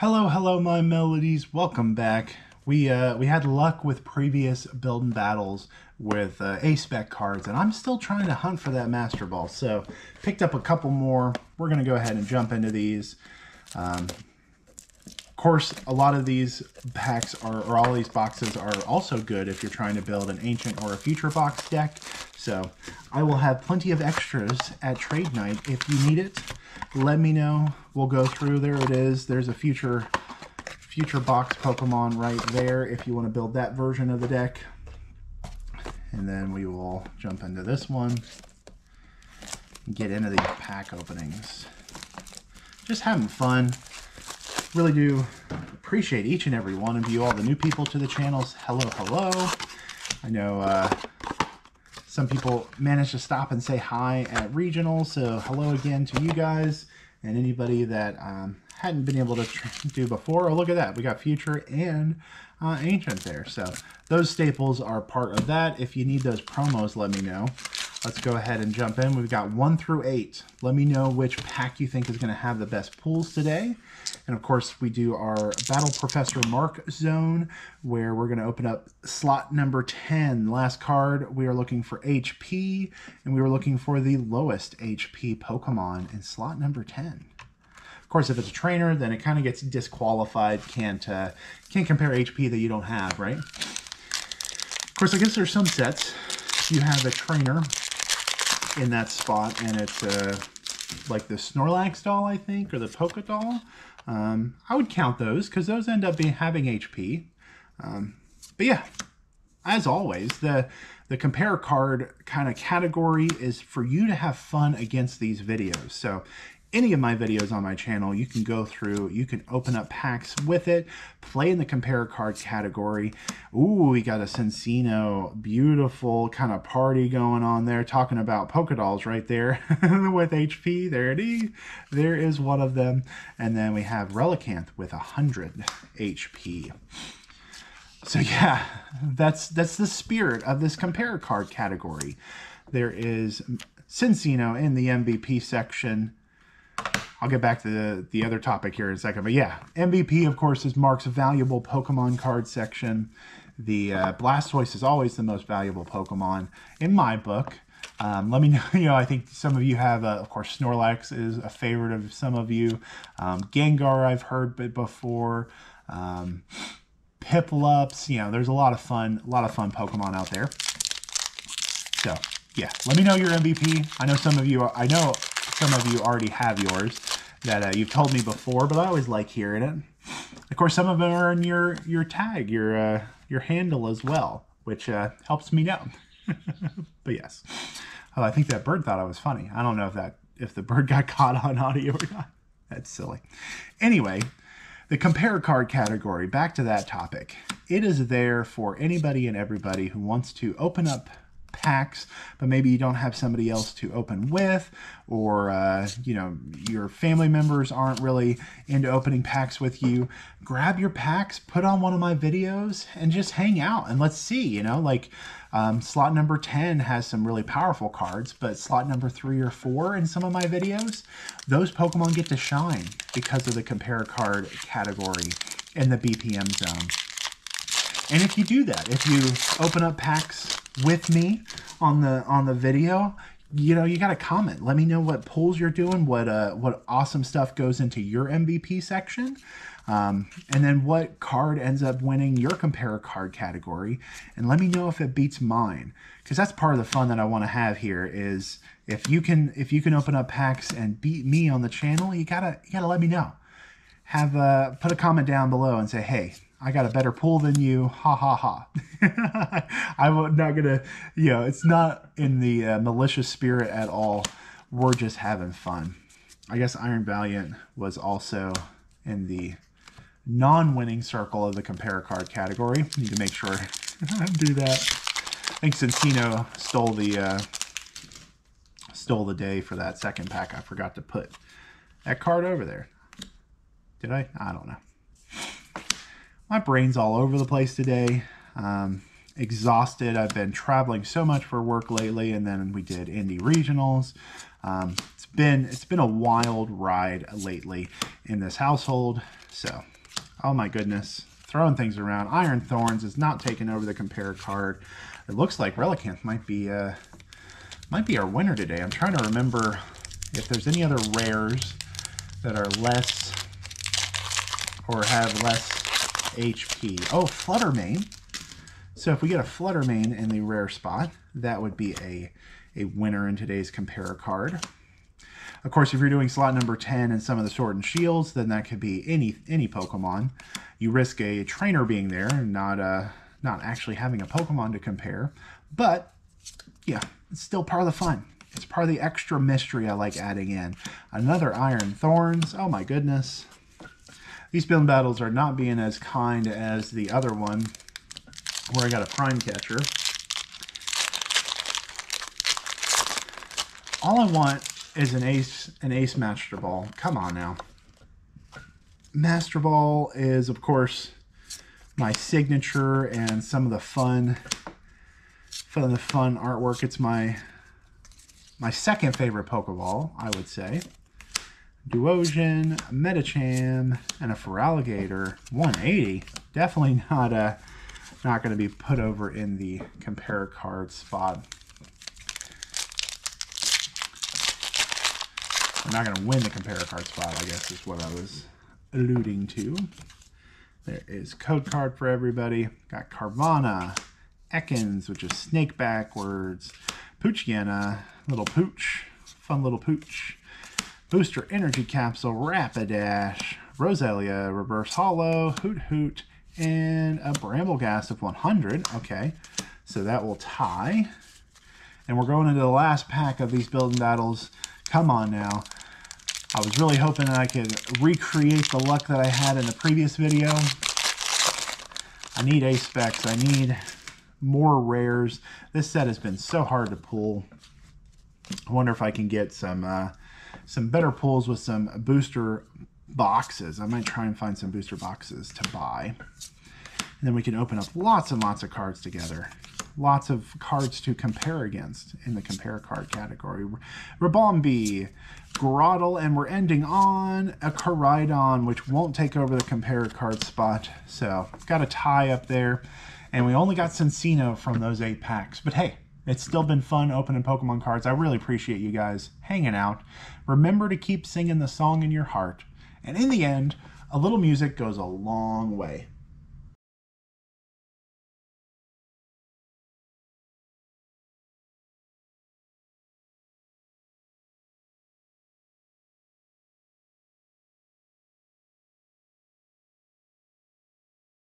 Hello, hello, my melodies. Welcome back. We uh, we had luck with previous build and battles with uh, Ace Spec cards, and I'm still trying to hunt for that Master Ball. So picked up a couple more. We're gonna go ahead and jump into these. Um, of course, a lot of these packs are, or all these boxes are also good if you're trying to build an ancient or a future box deck. So I will have plenty of extras at trade night if you need it. Let me know. We'll go through. There it is. There's a future future box Pokemon right there if you want to build that version of the deck. And then we will jump into this one get into these pack openings. Just having fun really do appreciate each and every one of you, all the new people to the channels. Hello, hello. I know uh, some people managed to stop and say hi at regional, so hello again to you guys and anybody that um, hadn't been able to do before. Oh, look at that. We got Future and uh, Ancient there. So those staples are part of that. If you need those promos, let me know. Let's go ahead and jump in. We've got one through eight. Let me know which pack you think is going to have the best pulls today. And of course, we do our Battle Professor Mark zone where we're going to open up slot number 10. Last card, we are looking for HP, and we were looking for the lowest HP Pokemon in slot number 10. Of course, if it's a trainer, then it kind of gets disqualified. Can't uh, can't compare HP that you don't have, right? Of course, I guess there's some sets. You have a trainer in that spot, and it's uh, like the Snorlax doll, I think, or the Poké Doll. Um, I would count those because those end up being having HP. Um, but yeah, as always, the the compare card kind of category is for you to have fun against these videos. So any of my videos on my channel, you can go through, you can open up packs with it, play in the compare card category. Ooh, we got a Cinccino, beautiful kind of party going on there, talking about Pokedolls right there with HP. There it is. There is one of them. And then we have Relicanth with 100 HP. So yeah, that's that's the spirit of this compare card category. There is Cinccino in the MVP section. I'll get back to the, the other topic here in a second. But yeah, MVP, of course, is Mark's valuable Pokemon card section. The uh, Blastoise is always the most valuable Pokemon in my book. Um, let me know, you know, I think some of you have, uh, of course, Snorlax is a favorite of some of you. Um, Gengar, I've heard but before. Um, Piplups, you know, there's a lot of fun, a lot of fun Pokemon out there. So, yeah, let me know your MVP. I know some of you, I know some of you already have yours that uh, you've told me before, but I always like hearing it. Of course, some of them are in your your tag, your uh, your handle as well, which uh, helps me know. but yes, oh, I think that bird thought I was funny. I don't know if that if the bird got caught on audio or not. That's silly. Anyway, the compare card category. Back to that topic. It is there for anybody and everybody who wants to open up packs, but maybe you don't have somebody else to open with, or uh, you know your family members aren't really into opening packs with you. Grab your packs, put on one of my videos, and just hang out and let's see. You know, like um, slot number 10 has some really powerful cards, but slot number three or four in some of my videos, those Pokemon get to shine because of the compare card category in the BPM zone. And if you do that, if you open up packs with me on the on the video, you know, you got to comment. Let me know what pulls you're doing, what uh, what awesome stuff goes into your MVP section, um, and then what card ends up winning your compare card category, and let me know if it beats mine, because that's part of the fun that I want to have here. Is if you can if you can open up packs and beat me on the channel, you gotta you gotta let me know. Have uh, put a comment down below and say, hey, I got a better pull than you. Ha ha ha. I'm not gonna, you know, it's not in the uh, malicious spirit at all. We're just having fun. I guess Iron Valiant was also in the non-winning circle of the compare card category. Need to make sure I do that. I think Cinccino stole the uh, stole the day for that second pack. I forgot to put that card over there. Did I? I don't know my brain's all over the place today. Um, exhausted. I've been traveling so much for work lately, and then we did indie regionals. Um, it's been it's been a wild ride lately in this household. So, oh my goodness, throwing things around. Iron Thorns is not taking over the compare card. It looks like Relicanth might be uh, might be our winner today. I'm trying to remember if there's any other rares that are less or have less HP. Oh, Flutter Mane. So if we get a Flutter Mane in the rare spot, that would be a, a winner in today's compare card. Of course, if you're doing slot number 10 and some of the Sword and Shields, then that could be any any Pokemon. You risk a trainer being there and not, uh, not actually having a Pokemon to compare. But, yeah, it's still part of the fun. It's part of the extra mystery I like adding in. Another Iron Thorns. Oh my goodness. These build battles are not being as kind as the other one where I got a prime catcher. All I want is an ace an ace master ball. Come on now. Master ball is of course my signature and some of the fun fun the fun artwork. It's my my second favorite Pokeball, I would say. Duosion, Medicham, and a Feraligatr. 180. Definitely not a uh, not going to be put over in the compare card spot. I'm not going to win the compare card spot, I guess is what I was alluding to. There is code card for everybody. Got Carvanha, Ekans, which is snake backwards, Poochyena, little pooch, fun little pooch, Booster Energy Capsule, Rapidash, Roselia, Reverse Holo, Hoot Hoot, and a Brambleghast of 100. Okay, so that will tie. And we're going into the last pack of these building battles. Come on now. I was really hoping that I could recreate the luck that I had in the previous video. I need ace specs. I need more rares. This set has been so hard to pull. I wonder if I can get some uh, some better pulls with some booster boxes. I might try and find some booster boxes to buy. And then we can open up lots and lots of cards together. Lots of cards to compare against in the compare card category. Ribombee, Grotle, and we're ending on a Koraidon, which won't take over the compare card spot. So, got a tie up there. And we only got Cinccino from those eight packs. But hey, it's still been fun opening Pokemon cards. I really appreciate you guys hanging out. Remember to keep singing the song in your heart. And in the end, a little music goes a long way.